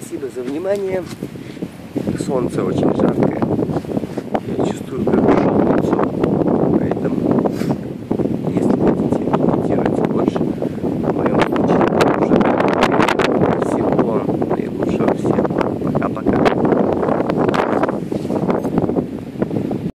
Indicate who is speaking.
Speaker 1: Спасибо за внимание. Солнце очень жаркое.